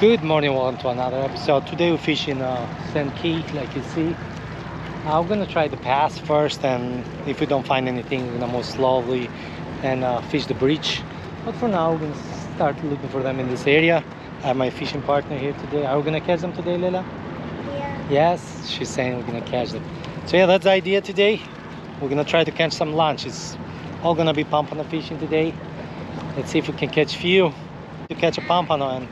Good morning, welcome to another episode. Today we're fishing uh, St. Keith, like you see. We're gonna try the pass first, and if we don't find anything, we're gonna move slowly and uh, fish the bridge. But for now, we're gonna start looking for them in this area. I have my fishing partner here today. Are we gonna catch them today, Leila? Yeah. Yes, she's saying we're gonna catch them. So yeah, that's the idea today. We're gonna try to catch some lunch. It's all gonna be pompano fishing today. Let's see if we can catch few to catch a pompano and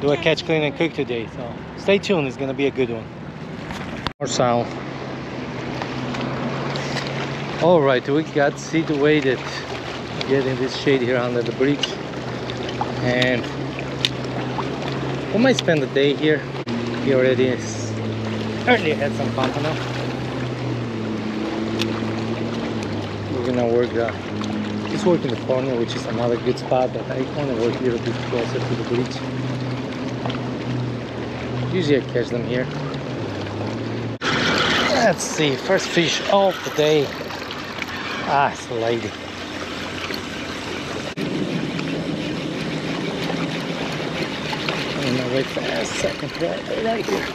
do a catch, clean, and cook today. So stay tuned. It's gonna be a good one. More sound. All right, we got situated. Getting this shade here under the bridge, and we might spend the day here. He already is earlier had some pompano. We're gonna work the just work in the corner, which is another good spot, but I want to work a little bit closer to the bridge. Usually I catch them here. Let's see, first fish of the day. Ah, it's a lady. I'm gonna wait for a second, right, here.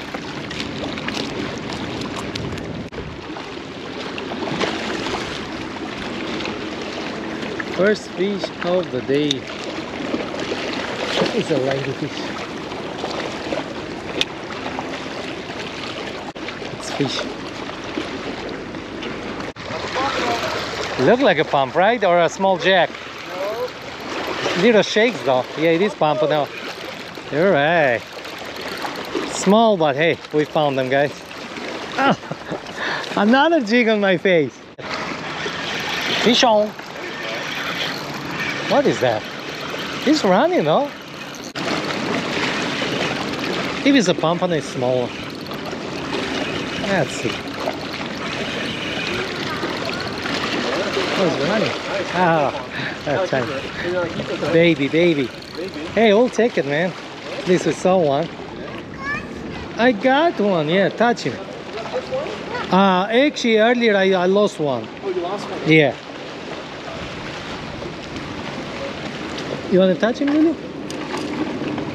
First fish of the day. It's a lady fish. Fish. Look like a pump, right? Or a small jack? No. Little shakes though. Yeah, it is pompano. You're right. Small, but hey, we found them, guys. Ah, another jig on my face. Fish on. What is that? He's running, though. If it's a pump, and it's smaller. Let's see. Oh, running. Ah, that's time. Baby, baby. Hey, we'll take it, man. At least we saw one. I got one, yeah, touch him. Uh, actually, earlier I, I lost one. Oh, you lost one. Yeah. You want to touch him, Lulu?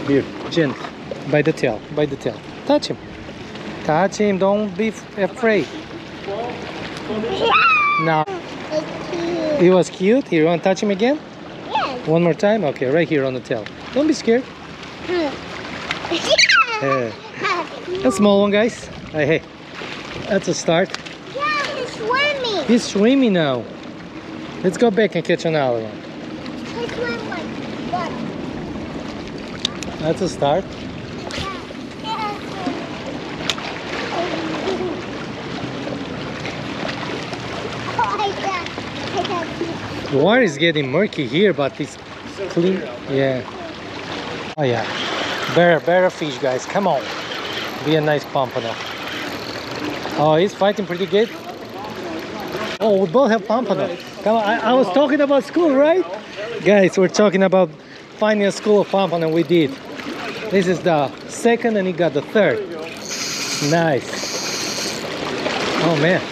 Here, gentle. By the tail, by the tail. Touch him. Touch him, don't be afraid. No. He was cute. You want to touch him again? Yes. One more time? Okay, right here on the tail. Don't be scared. yeah. A small one, guys. Hey, hey. That's a start. Yeah, he's swimming. He's swimming now. Let's go back and catch another one. He's swimming. What? That's a start. The water is getting murky here, but it's clean. Yeah. Oh yeah. Better, better fish, guys. Come on. Be a nice pompano. Oh, he's fighting pretty good. Oh, we both have pompano. Come on. I, I was talking about school, right? Guys, we're talking about finding a school of pompano. We did. This is the second, and he got the third. Nice. Oh man,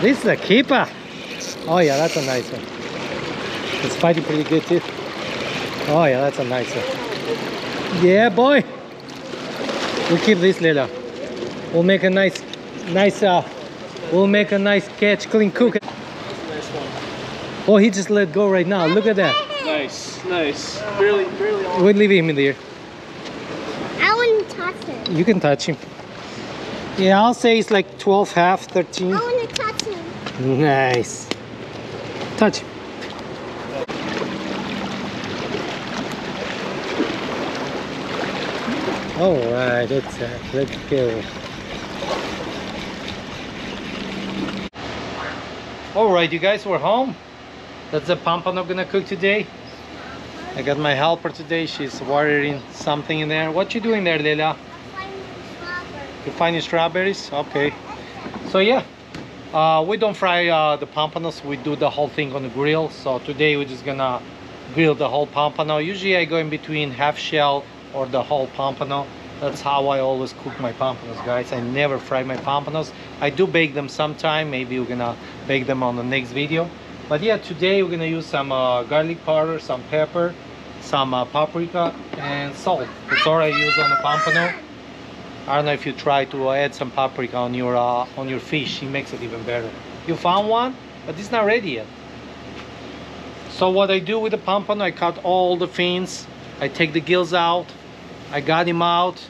this is a keeper. Oh yeah, that's a nice one. It's fighting pretty good too. Oh yeah, that's a nice one. Yeah, boy. We'll keep this little. We'll make a nice, nice. Uh, we'll make a nice catch, clean cook. Nice one. Oh, he just let go right now. Look at that. Nice, nice. Barely, barely. We'll leave him in there. I want to touch him. You can touch him. Yeah, I'll say it's like 12 half, 13. I want to touch him. Nice. Touch. All right, that's it. Let's go. All right, you guys, we're home. That's the pompano gonna cook today. I got my helper today. She's watering something in there. What you doing there, Leila? You finding strawberries? Okay. So yeah, uh, we don't fry uh, the pompanos. We do the whole thing on the grill. So today we're just gonna grill the whole pompano. Usually I go in between half shell or the whole pompano. That's how I always cook my pompanos, guys. I never fry my pompanos. I do bake them sometime. Maybe we're gonna bake them on the next video. But yeah, today we're gonna use some uh, garlic powder, some pepper, some uh, paprika and salt. That's all I use on the pompano. I don't know if you try to add some paprika on your uh, on your fish. It makes it even better. You found one, but it's not ready yet. So what I do with the pompano, I cut all the fins. I take the gills out. I got him out,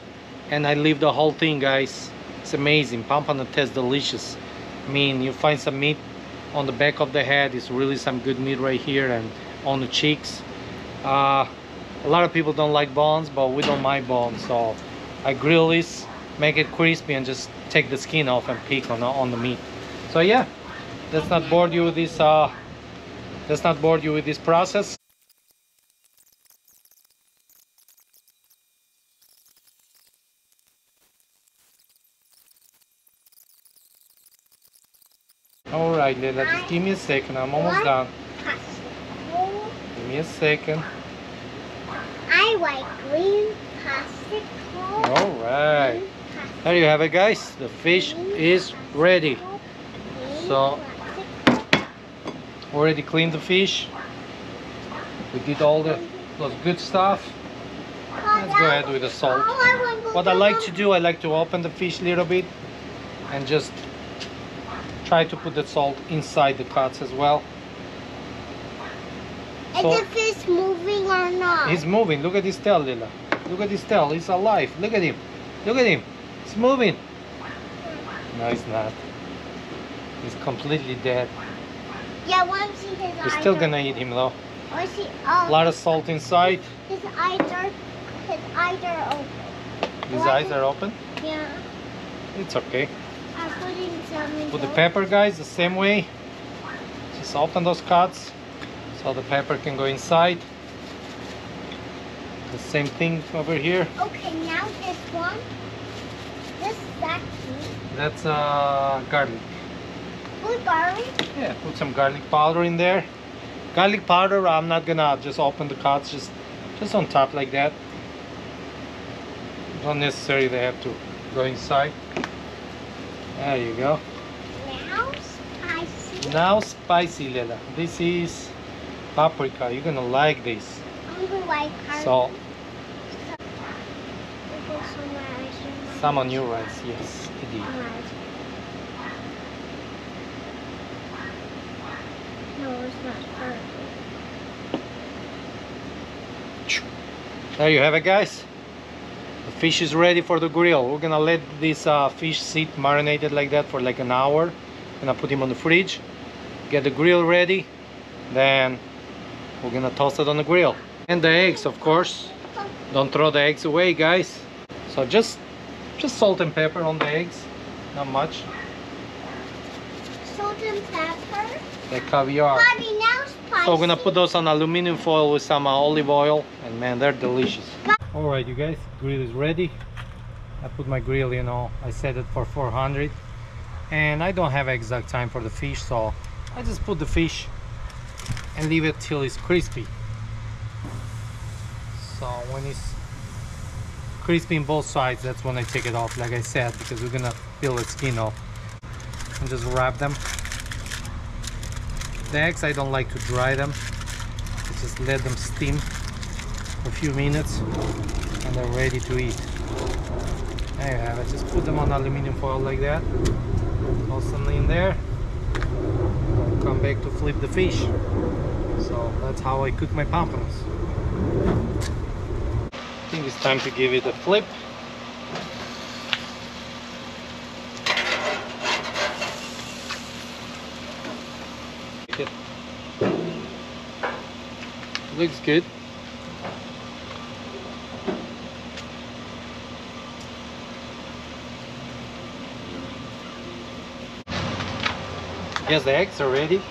and I leave the whole thing, guys. It's amazing. Pompano tastes delicious. I mean, you find some meat on the back of the head. It's really some good meat right here, and on the cheeks. Uh, a lot of people don't like bones, but we don't mind bones. So I grill this, make it crispy, and just take the skin off and pick on on the meat. So yeah, let's not bore you with this. Uh, let's not bore you with this process. All right, Leila, just give me a second. I'm almost done. Give me a second. I like green popsicle. All right. There you have it, guys. The fish is ready. So- Already cleaned the fish. We did all the those good stuff. Let's go ahead with the salt. I want to What I like to do, I like to open the fish a little bit and just try to put the salt inside the cuts as well. Is So the fish moving or not? he's moving. Look at his tail, Lila. Look at his tail. He's alive. Look at him. Look at him. He's moving. No, he's not. He's completely dead. Yeah, once he his We're still gonna eat him though. Once he, oh, A lot of salt inside. his eyes are, his eyes are open. His What? eyes are open. Yeah, It's okay. I'm putting some in With the pepper, guys, the same way. Just open those cuts so the pepper can go inside. The same thing over here. Okay, now this one. This is actually That's uh, garlic. good garlic. Yeah, put some garlic powder in there. Garlic powder, I'm not gonna just open the cuts, just just on top like that. Not necessarily they have to go inside. There you go. Now spicy. Now spicy, Leila. This is paprika. You're gonna like this. I'm gonna like. So some on your rice, yes, indeed. No, it's not garlic. There you have it, guys. The fish is ready for the grill. We're gonna let this uh, fish sit marinated like that for like an hour. Gonna put him on the fridge. Get the grill ready. Then we're gonna toast it on the grill. And the eggs, of course. Don't throw the eggs away, guys. So just just salt and pepper on the eggs. Not much. Salt and pepper. The caviar. Bobby, now spicy. So we're gonna put those on aluminum foil with some uh, olive oil, and man, they're delicious. All right, you guys, grill is ready. I put my grill, you know, I set it for 400, and I don't have exact time for the fish, so I just put the fish and leave it till it's crispy. So when it's crispy in both sides, that's when I take it off, like I said, because we're gonna peel the skin off and just wrap them. The eggs, I don't like to dry them. I just let them steam a few minutes and they're ready to eat. There you have it. Just put them on aluminum foil like that. Toss them in there. Come back to flip the fish. So that's how I cook my pompanos. I think it's time to give it a flip. Looks good. Yes, the eggs are ready.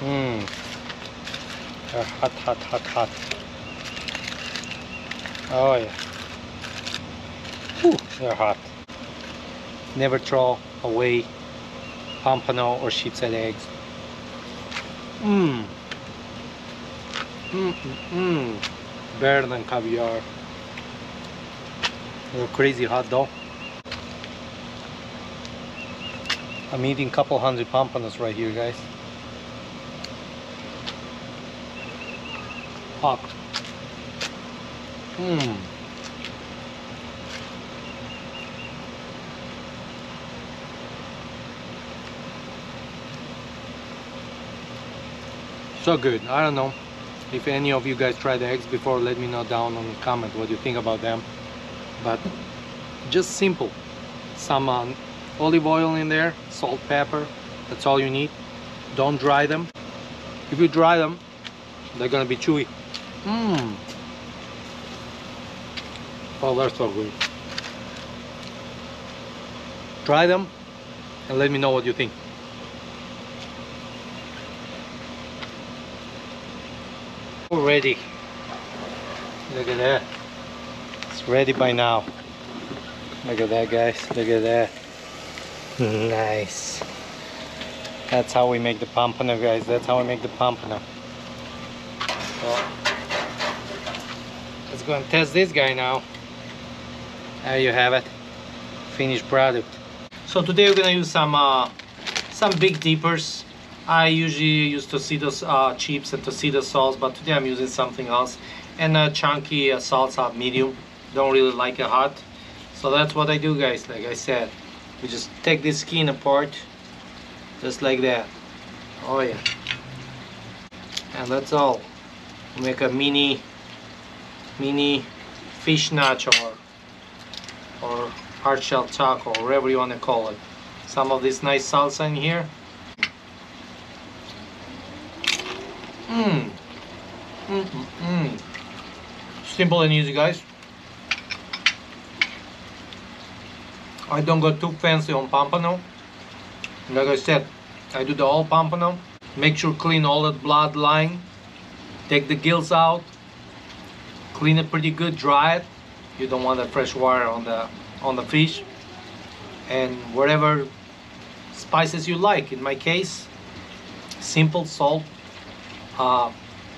Mmm. They're hot, hot, hot, hot. Oh yeah. Whew, they're hot. Never throw away pompano or sheepshead eggs. Mmm. Mmm, mmm, mmm. Better than caviar. Crazy hot though. I'm eating couple hundred pompanos right here, guys. Hot. Mmm. So good. I don't know if any of you guys tried the eggs before. Let me know down in the comment what you think about them. But just simple. Some uh, olive oil in there, salt, pepper. That's all you need. Don't dry them. If you dry them, they're gonna be chewy. Mmm. Oh, they're so good. Try them and let me know what you think. already Look at that. It's ready by now. Look at that, guys. Look at that. Nice. That's how we make the pompano, guys. That's how we make the pompano. So, let's go and test this guy now. There you have it. Finished product. So today we're gonna use some uh, some big dippers. I usually use Tostitos uh, chips and Tostitos sauce, but today I'm using something else. And a chunky uh, salsa medium. Don't really like it hot. So that's what I do, guys. Like I said, we just take this skin apart, just like that. Oh yeah. And that's all. we Make a mini, mini fish nacho or, or hard shell taco, or whatever you want to call it. Some of this nice salsa in here. Mmm. Mmm. Mmm. Simple and easy, guys. I don't go too fancy on pompano. Like I said, I do the all pompano. Make sure clean all that blood line. Take the gills out. Clean it pretty good, dry it. You don't want the fresh water on the on the fish. And whatever spices you like. In my case, simple salt, uh,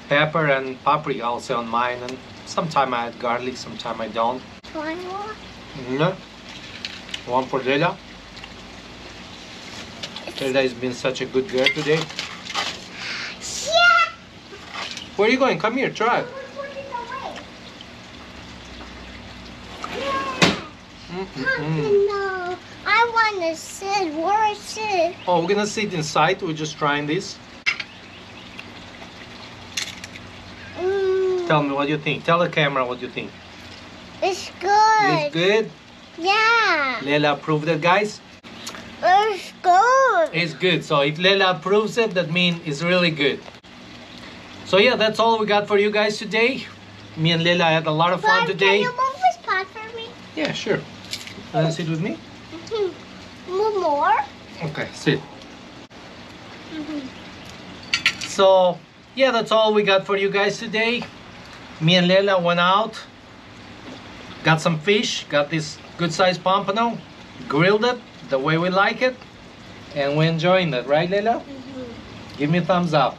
pepper and paprika I'll say on mine. And sometime I add garlic, sometime I don't. More. No. One for Leila. Leila has been such a good girl today. Yeah. Where are you going? Come here, try. It. Mm-mm-mm. No, I want to sit. Where is it? Oh, we're gonna sit inside. We're just trying this. Mm, Tell me what you think. Tell the camera what you think. It's good. It's good. Yeah. Leila approved it, guys. It's good. It's good. So if Leila approves it, that means it's really good. So yeah, that's all we got for you guys today. Me and Leila had a lot of fun today. Can you move this pot for me? Yeah, sure. Wanna sit with me? Mhm. Move more. Okay, sit. Mhm. So, yeah, that's all we got for you guys today. Me and Leila went out, got some fish, got this good sized pompano, grilled it the way we like it, and we're enjoying it, right, Leila? Mhm. Give me a thumbs up.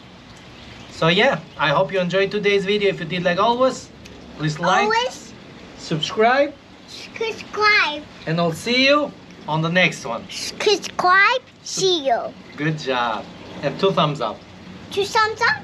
So, yeah, I hope you enjoyed today's video. If you did, like always, please like, Always subscribe, subscribe. and I'll see you on the next one. Subscribe. See you. Good job. And two thumbs up. Two thumbs up.